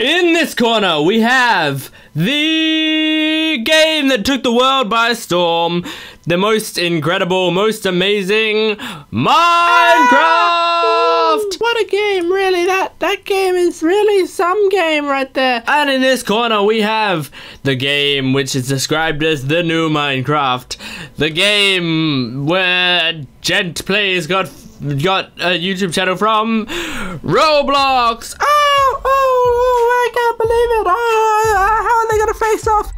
In this corner, we have the game that took the world by storm. The most incredible, most amazing Minecraft! Ah, what a game, really. That that game is really some game right there. And in this corner, we have the game which is described as the new Minecraft. The game where Jent Plays got got a YouTube channel from Roblox. I can't believe it. Oh, uh, how are they gonna face off?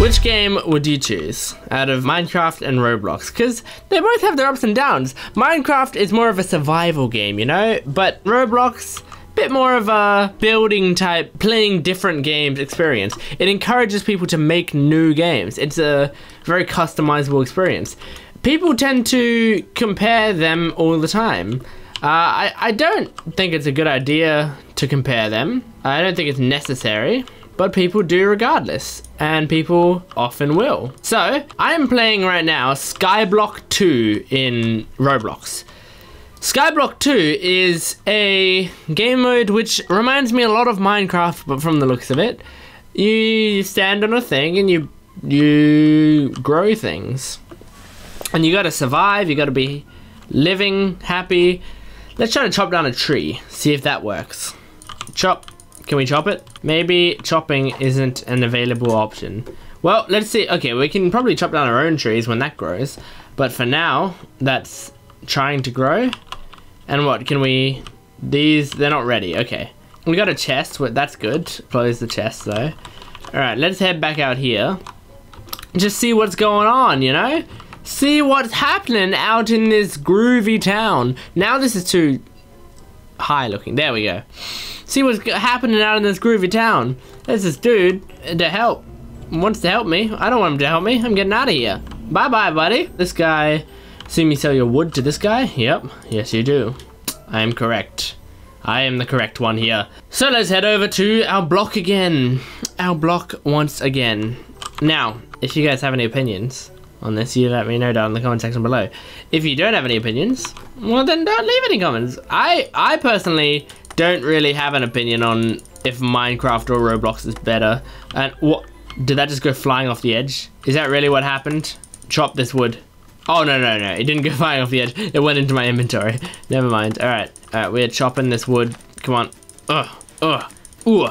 Which game would you choose out of Minecraft and Roblox? Because they both have their ups and downs. Minecraft is more of a survival game, you know? But Roblox, bit more of a building type, playing different games experience. It encourages people to make new games. It's a very customizable experience. People tend to compare them all the time. Uh, I, I don't think it's a good idea to compare them. I don't think it's necessary but people do regardless, and people often will. So, I'm playing right now Skyblock 2 in Roblox. Skyblock 2 is a game mode which reminds me a lot of Minecraft, but from the looks of it. You stand on a thing and you you grow things. And you gotta survive, you gotta be living, happy. Let's try to chop down a tree, see if that works. Chop, can we chop it? Maybe chopping isn't an available option. Well, let's see. Okay, we can probably chop down our own trees when that grows. But for now, that's trying to grow. And what, can we... These, they're not ready. Okay. We got a chest. That's good. Close the chest, though. Alright, let's head back out here. Just see what's going on, you know? See what's happening out in this groovy town. Now this is too high looking. There we go. See what's happening out in this groovy town. There's this dude to help. Wants to help me. I don't want him to help me. I'm getting out of here. Bye-bye, buddy. This guy... See me sell your wood to this guy? Yep. Yes, you do. I am correct. I am the correct one here. So let's head over to our block again. Our block once again. Now, if you guys have any opinions on this, you let me know down in the comment section below. If you don't have any opinions, well then don't leave any comments. I, I personally don't really have an opinion on if Minecraft or Roblox is better. And what, did that just go flying off the edge? Is that really what happened? Chop this wood. Oh, no, no, no, it didn't go flying off the edge. It went into my inventory. Never mind. All right, all right, we're chopping this wood. Come on. Ugh, ugh, ooh,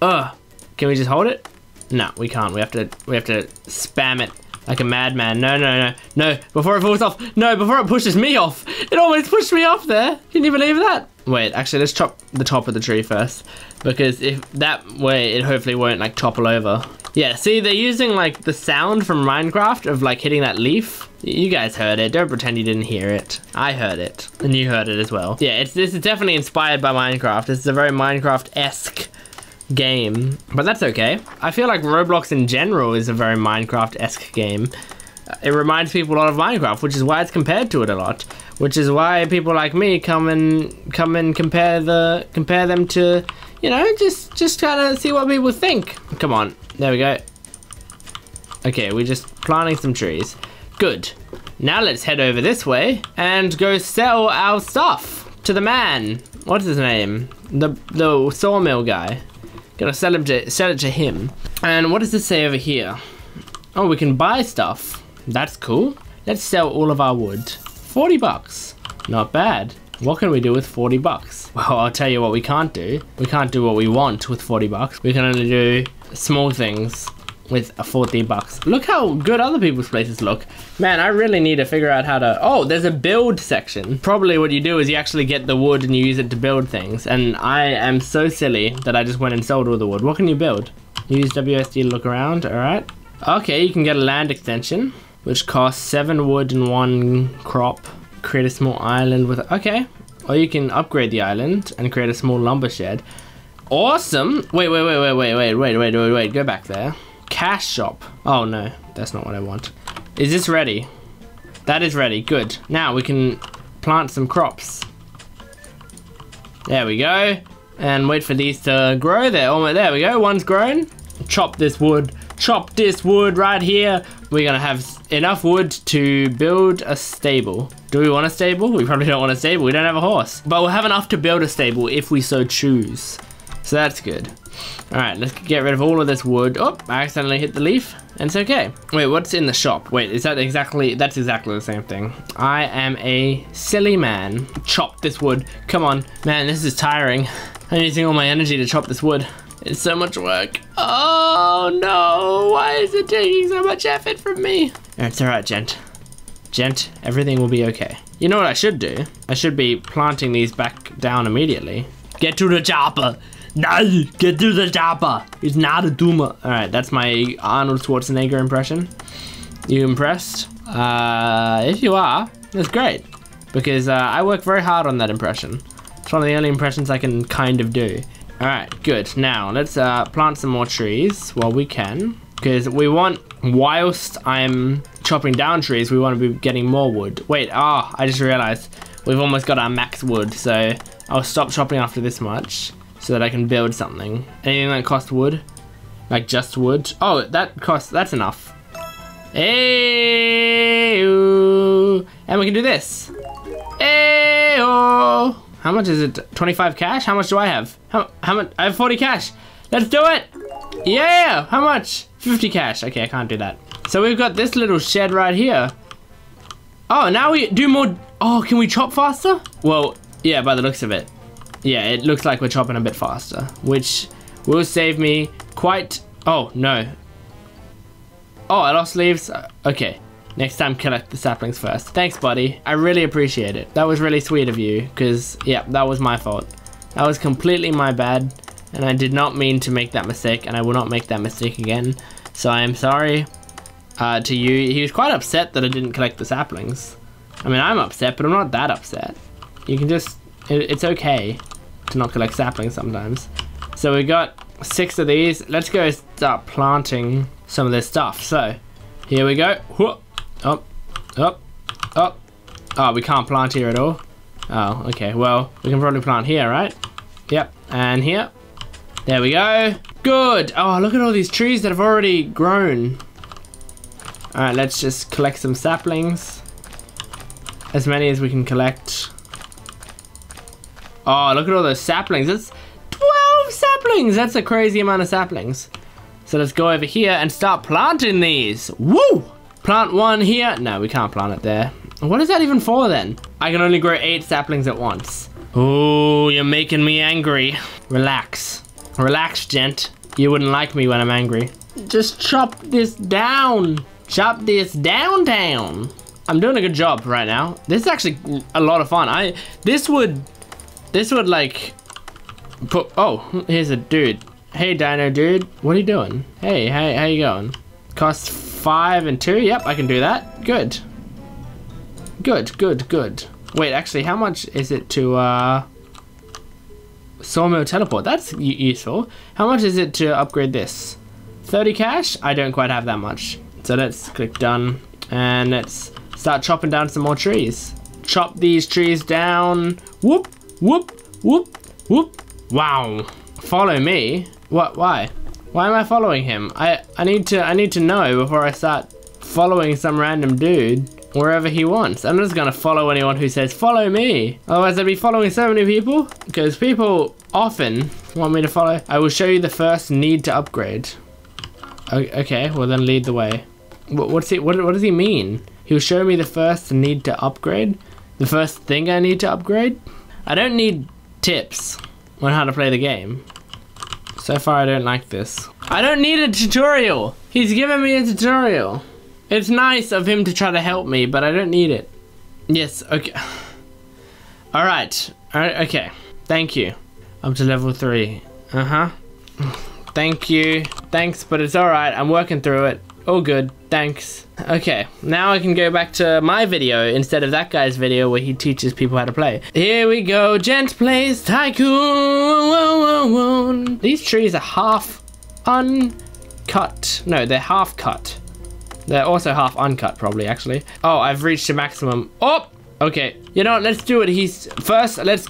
ugh. Can we just hold it? No, we can't. We have to, we have to spam it like a madman. No, no, no, no. Before it falls off. No, before it pushes me off. It almost pushed me off there. Can you believe that? Wait, actually, let's chop the top of the tree first. Because if that way, it hopefully won't like topple over. Yeah, see, they're using like the sound from Minecraft of like hitting that leaf. You guys heard it. Don't pretend you didn't hear it. I heard it. And you heard it as well. Yeah, it's this is definitely inspired by Minecraft. This is a very Minecraft-esque game. But that's okay. I feel like Roblox in general is a very Minecraft-esque game. Uh, it reminds people a lot of Minecraft, which is why it's compared to it a lot which is why people like me come and come and compare the compare them to you know just just kind of see what people think come on there we go okay we're just planting some trees good now let's head over this way and go sell our stuff to the man what's his name the the sawmill guy gonna sell him to sell it to him and what does this say over here oh we can buy stuff that's cool let's sell all of our wood 40 bucks. Not bad. What can we do with 40 bucks? Well, I'll tell you what we can't do. We can't do what we want with 40 bucks. We can only do small things with 40 bucks. Look how good other people's places look. Man, I really need to figure out how to... Oh, there's a build section. Probably what you do is you actually get the wood and you use it to build things. And I am so silly that I just went and sold all the wood. What can you build? Use WSD to look around, alright. Okay, you can get a land extension which costs seven wood and one crop. Create a small island with, okay. Or you can upgrade the island and create a small lumber shed. Awesome. Wait, wait, wait, wait, wait, wait, wait, wait, wait, wait, go back there. Cash shop. Oh no, that's not what I want. Is this ready? That is ready, good. Now we can plant some crops. There we go. And wait for these to grow. There, oh, there we go, one's grown. Chop this wood chop this wood right here. We're gonna have enough wood to build a stable. Do we want a stable? We probably don't want a stable. We don't have a horse. But we'll have enough to build a stable if we so choose. So that's good. All right, let's get rid of all of this wood. Oh, I accidentally hit the leaf, and it's okay. Wait, what's in the shop? Wait, is that exactly, that's exactly the same thing. I am a silly man. Chop this wood. Come on. Man, this is tiring. I'm using all my energy to chop this wood. It's so much work. Oh no, why is it taking so much effort from me? It's all right, Jent. Jent, everything will be okay. You know what I should do? I should be planting these back down immediately. Get to the chopper. No, get to the chopper. It's not a Duma. All right, that's my Arnold Schwarzenegger impression. You impressed? Uh, if you are, that's great. Because uh, I work very hard on that impression. It's one of the only impressions I can kind of do. All right, good. Now, let's uh, plant some more trees while we can. Because we want, whilst I'm chopping down trees, we want to be getting more wood. Wait, oh, I just realized we've almost got our max wood. So I'll stop chopping after this much so that I can build something. Anything that costs wood? Like just wood? Oh, that costs, that's enough. Hey, and we can do this. Hey, oh. how much is it? 25 cash? How much do I have? How, how much? I have 40 cash. Let's do it. Yeah, how much? 50 cash. Okay, I can't do that. So we've got this little shed right here. Oh, now we do more. Oh, can we chop faster? Well, yeah, by the looks of it. Yeah, it looks like we're chopping a bit faster, which will save me quite... Oh, no. Oh, I lost leaves? Okay. Next time, collect the saplings first. Thanks, buddy. I really appreciate it. That was really sweet of you, because, yeah, that was my fault. That was completely my bad, and I did not mean to make that mistake, and I will not make that mistake again. So I am sorry uh, to you. He was quite upset that I didn't collect the saplings. I mean, I'm upset, but I'm not that upset. You can just... It, it's okay to not collect saplings sometimes. So we got six of these. Let's go start planting some of this stuff. So here we go. Whoop. Up, up, up. Oh, we can't plant here at all. Oh, okay. Well, we can probably plant here, right? Yep. And here. There we go. Good. Oh, look at all these trees that have already grown. All right, let's just collect some saplings. As many as we can collect. Oh, look at all those saplings. That's 12 saplings. That's a crazy amount of saplings. So let's go over here and start planting these. Woo! Plant one here. No, we can't plant it there. What is that even for then? I can only grow eight saplings at once. Oh, you're making me angry. Relax. Relax, Jent. You wouldn't like me when I'm angry. Just chop this down. Chop this downtown. I'm doing a good job right now. This is actually a lot of fun. I This would this would like put. Oh, here's a dude. Hey, Dino dude, what are you doing? Hey, hey, how you going? Cost five and two. Yep, I can do that. Good. Good, good, good. Wait, actually, how much is it to uh, sawmill teleport? That's useful. How much is it to upgrade this? 30 cash? I don't quite have that much. So let's click done and let's start chopping down some more trees. Chop these trees down. Whoop. Whoop, whoop, whoop. Wow. Follow me? What, why? Why am I following him? I, I need to, I need to know before I start following some random dude wherever he wants. I'm just gonna follow anyone who says, follow me. Otherwise I'd be following so many people. Because people often want me to follow. I will show you the first need to upgrade. Okay, well then lead the way. What's he, what, what does he mean? He'll show me the first need to upgrade? The first thing I need to upgrade? I don't need tips on how to play the game. So far, I don't like this. I don't need a tutorial. He's given me a tutorial. It's nice of him to try to help me, but I don't need it. Yes, okay. All right. All right, okay. Thank you. Up to level three. Uh-huh. Thank you. Thanks, but it's all right. I'm working through it. All good. Thanks. Okay, now I can go back to my video instead of that guy's video where he teaches people how to play. Here we go, Jent Plays Tycoon. These trees are half uncut. No, they're half cut. They're also half uncut, probably, actually. Oh, I've reached a maximum. Oh, okay. You know what, let's do it. He's, first, let's,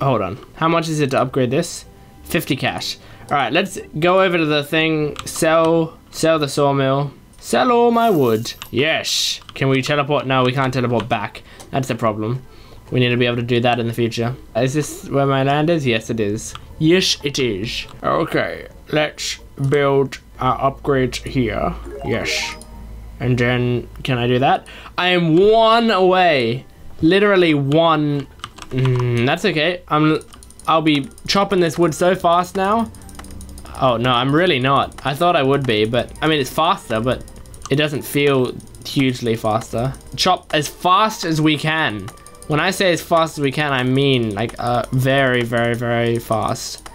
hold on. How much is it to upgrade this? 50 cash. All right, let's go over to the thing, sell, sell the sawmill Sell all my wood. Yes. Can we teleport? No, we can't teleport back. That's the problem. We need to be able to do that in the future. Is this where my land is? Yes, it is. Yes, it is. Okay, let's build our upgrade here. Yes. And then, can I do that? I am one away. Literally one. Mm, that's okay. I'm. I'll be chopping this wood so fast now. Oh no, I'm really not. I thought I would be, but I mean it's faster, but it doesn't feel hugely faster. Chop as fast as we can. When I say as fast as we can, I mean like uh, very, very, very fast.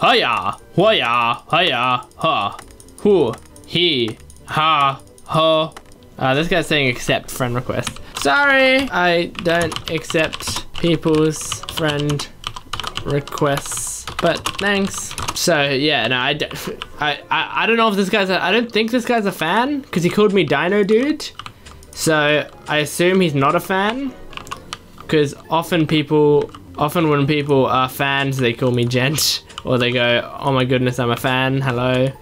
Hiya, hiya, hiya, ha, hu, he, ha, ho. Uh, this guy's saying accept friend request. Sorry, I don't accept people's friend requests, but thanks. So yeah, no, I, I, I, don't know if this guy's, I don't think this guy's a fan because he called me Dino Dude. So I assume he's not a fan because often people, often when people are fans, they call me Jent or they go, oh my goodness, I'm a fan, hello.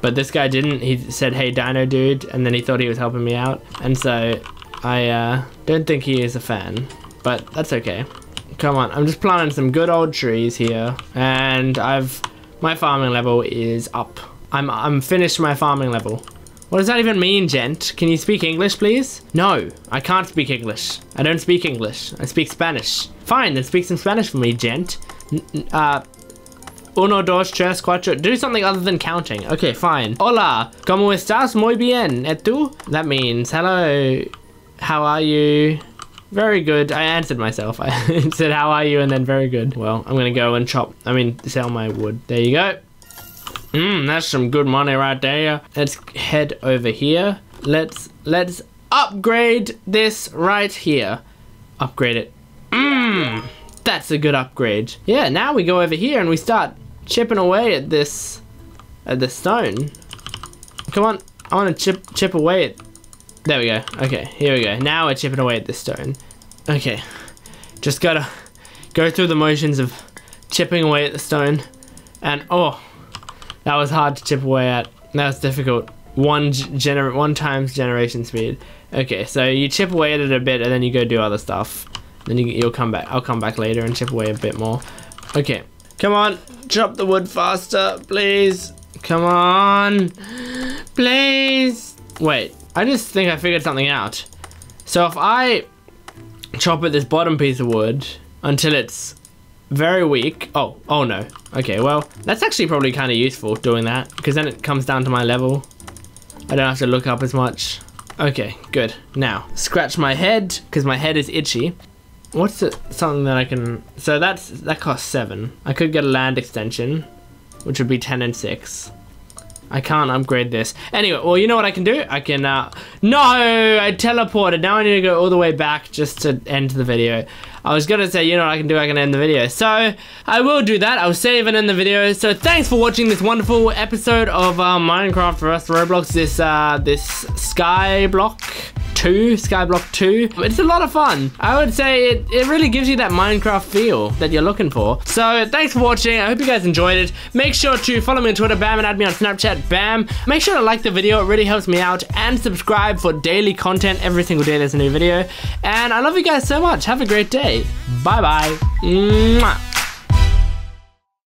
But this guy didn't, he said, hey Dino Dude, and then he thought he was helping me out. And so I uh, don't think he is a fan, but that's okay. Come on, I'm just planting some good old trees here. And I've, my farming level is up. I'm, I'm finished my farming level. What does that even mean, Jent? Can you speak English, please? No, I can't speak English. I don't speak English. I speak Spanish. Fine, then speak some Spanish for me, Jent. Uh, uno, dos, tres, cuatro. Do something other than counting. Okay, fine. Hola, ¿cómo estás? Muy bien. ¿Y tú? That means, hello, how are you? Very good. I answered myself. I said, how are you? And then very good. Well, I'm going to go and chop, I mean, sell my wood. There you go. Mmm, that's some good money right there. Let's head over here. Let's, let's upgrade this right here. Upgrade it. Mmm, that's a good upgrade. Yeah, now we go over here and we start chipping away at this, at the stone. Come on, I want to chip, chip away at there we go. Okay, here we go. Now we're chipping away at this stone. Okay, just gotta go through the motions of chipping away at the stone. And oh, that was hard to chip away at. That was difficult. One gener one times generation speed. Okay, so you chip away at it a bit and then you go do other stuff. Then you, you'll come back. I'll come back later and chip away a bit more. Okay, come on, chop the wood faster, please. Come on, please. Wait, I just think I figured something out. So if I chop at this bottom piece of wood until it's very weak. Oh, oh no. Okay, well, that's actually probably kind of useful doing that because then it comes down to my level. I don't have to look up as much. Okay, good. Now, scratch my head because my head is itchy. What's something that I can... So that's that costs 7. I could get a land extension, which would be 10 and 6. I can't upgrade this. Anyway, well, you know what I can do? I can, uh, no, I teleported. Now I need to go all the way back just to end the video. I was gonna say, you know what I can do? I can end the video. So, I will do that. I'll save it in the video. So, thanks for watching this wonderful episode of uh, Minecraft vs. Roblox. This, uh, this Skyblock 2, Skyblock 2. It's a lot of fun. I would say it, it really gives you that Minecraft feel that you're looking for. So thanks for watching. I hope you guys enjoyed it. Make sure to follow me on Twitter, Bam, and add me on Snapchat, Bam. Make sure to like the video. It really helps me out. And subscribe for daily content. Every single day there's a new video. And I love you guys so much. Have a great day. Bye-bye.